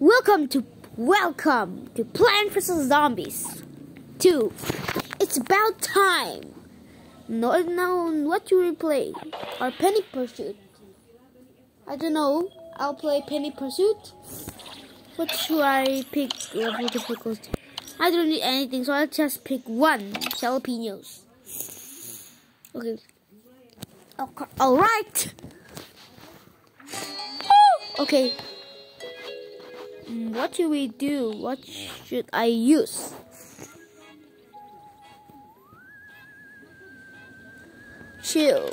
Welcome to welcome to Plant vs Zombies 2. It's about time. No, now what do we play? Or Penny Pursuit? I don't know. I'll play Penny Pursuit. What should I pick? Level difficulty. I don't need anything, so I'll just pick one jalapenos. Okay. All right. Okay. Mm, what should we do? What should I use? Chill.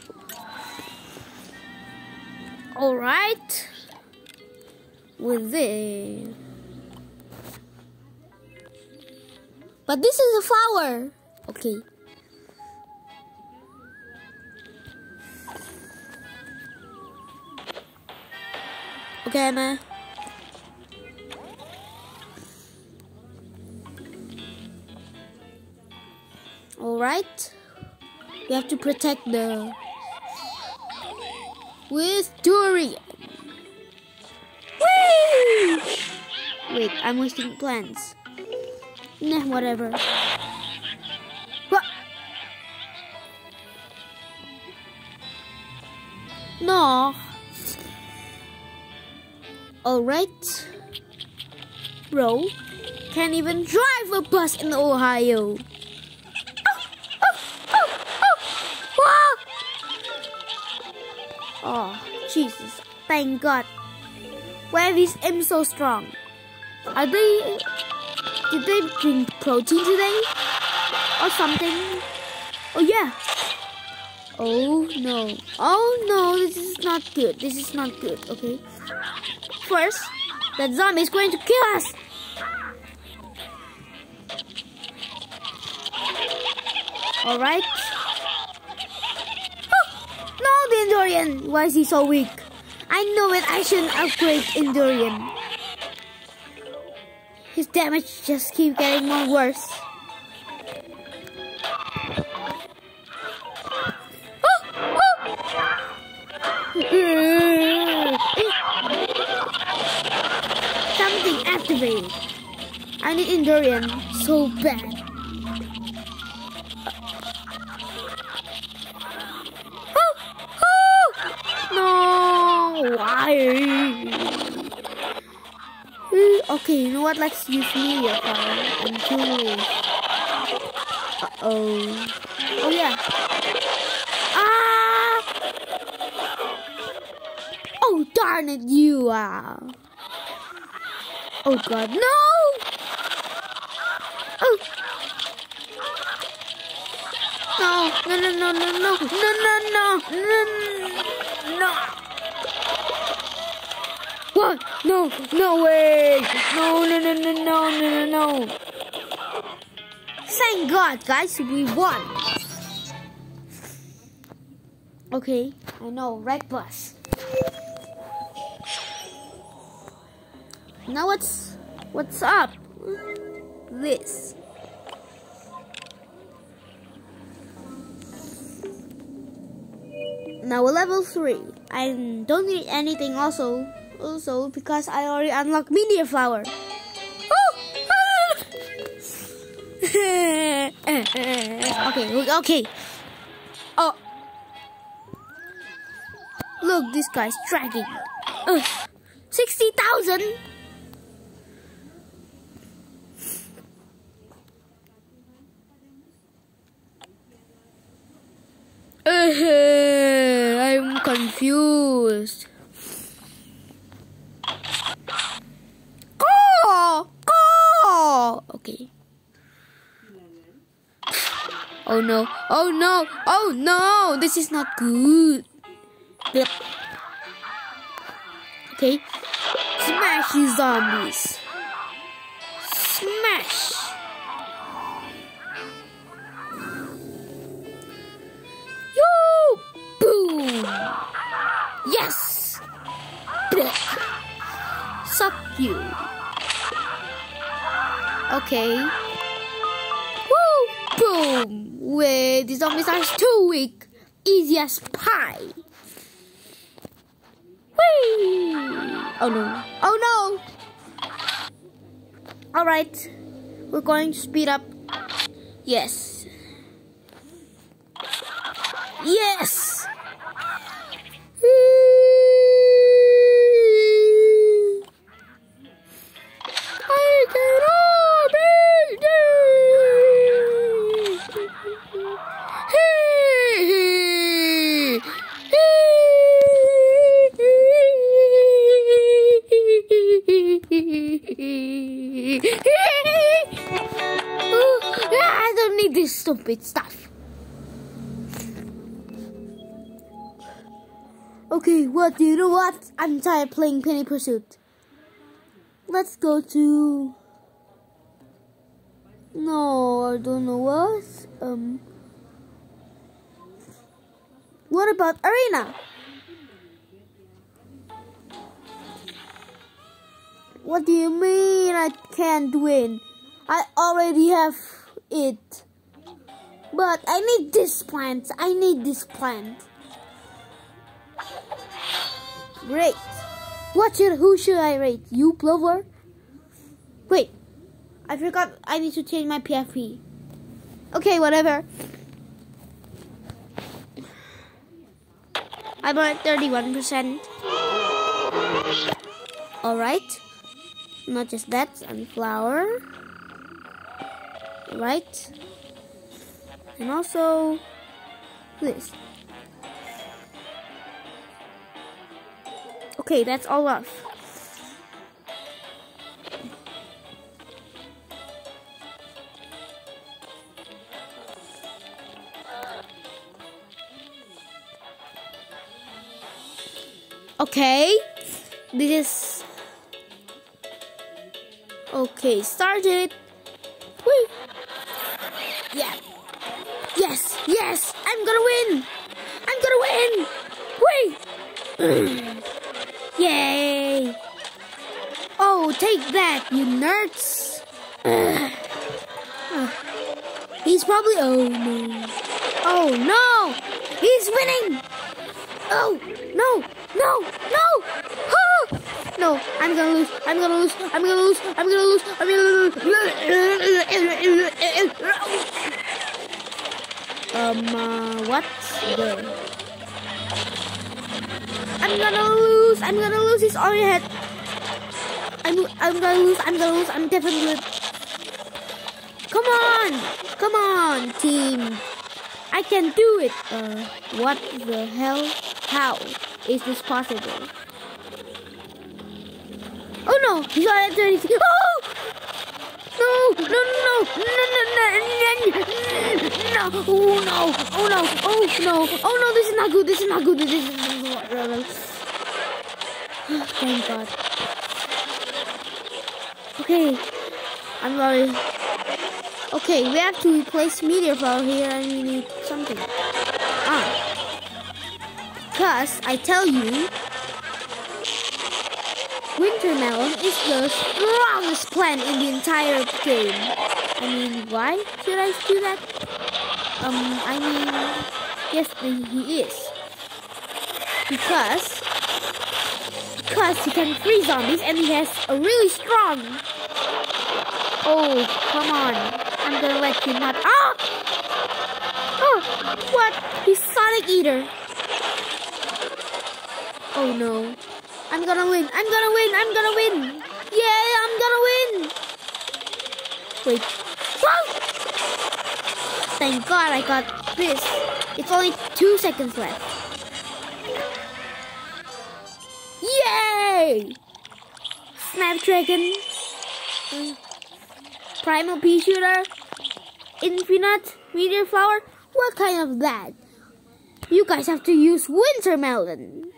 Alright. With this. But this is a flower. Okay. Okay, Emma. Alright. We have to protect the... With. Whee! Wait, I'm wasting plans. Nah, whatever. What? No. Alright. Bro, can't even drive a bus in Ohio. Oh, Jesus. Thank God. Why is M so strong? Are they... Did they drink protein today? Or something? Oh, yeah. Oh, no. Oh, no. This is not good. This is not good. Okay. First, that zombie is going to kill us. Alright. Endurian! Why is he so weak? I know it, I shouldn't upgrade Endurian. His damage just keeps getting more worse. Something activated. I need Endurian so bad. Okay, you know what? Let's use media fire and kill Uh oh. Oh yeah. Ah! Oh darn it, you are. Oh god, no! Oh. No, no, no, no, no, no, no, no, no, no, no. No, no way! No, no, no, no, no, no, no, no. Thank God, guys, we won. Okay, I know, red bus. Now what's what's up? This. Now level 3. I don't need anything also also because I already unlocked meteor flower. okay, okay. Oh. Look, this guy's dragging. Uh, 60,000? I'm confused. Okay. Oh no. Oh no. Oh no. This is not good. Okay. Smash these zombies. Smash. Yo! Boom. Yes. Suck you. Okay. Boom! Wait, the zombies are too weak. Easy as pie. Whee! Oh no. Oh no! Alright. We're going to speed up. Yes. Yes! Stupid stuff. Okay, what do you know what? I'm tired playing Penny Pursuit. Let's go to No, I don't know what. Um What about Arena? What do you mean I can't win? I already have it. But I need this plant. I need this plant. Great. What should who should I rate? You Plover? Wait. I forgot I need to change my PFP. Okay, whatever. I'm at 31%. Alright. Not just that, sunflower. Right? And also this. Okay, that's all off. Okay, this is okay. Started. Wait. Yeah. Yes, yes, I'm gonna win. I'm gonna win. Wait. Yay! Oh, take that, you nerds! He's probably. Oh no! Oh no! He's winning! Oh no! No! No! No! I'm gonna lose! I'm gonna lose! I'm gonna lose! I'm gonna lose! I'm gonna lose! Um, uh, what? The... I'm gonna lose. I'm gonna lose. He's already ahead. I'm I'm gonna lose. I'm gonna lose. I'm definitely. Come on, come on, team. I can do it. Uh, what the hell? How is this possible? Oh no, he's already 30. Oh! No, no, no, no, no, no, no, no, oh no, oh no, oh no, oh no, this is not good, this is not good, this is not good! Thank God. Okay, I'm ready. Okay, we have to replace meteor flower here and we need something. Ah. Cause I tell you, Wintermelon is the strongest plant in the entire game. I mean, why should I do that? Um, I mean, yes, he is. Because, because he can freeze zombies and he has a really strong. Oh, come on. I'm gonna let you not. Ah! Oh, what? He's Sonic Eater. Oh no. I'm gonna win. I'm gonna win. I'm gonna win. Yeah, I'm gonna win. Wait. Thank God I got this. It's only two seconds left. Yay! Snapdragon. Primal pea shooter. Infinite meteor flower. What kind of that? You guys have to use winter melon.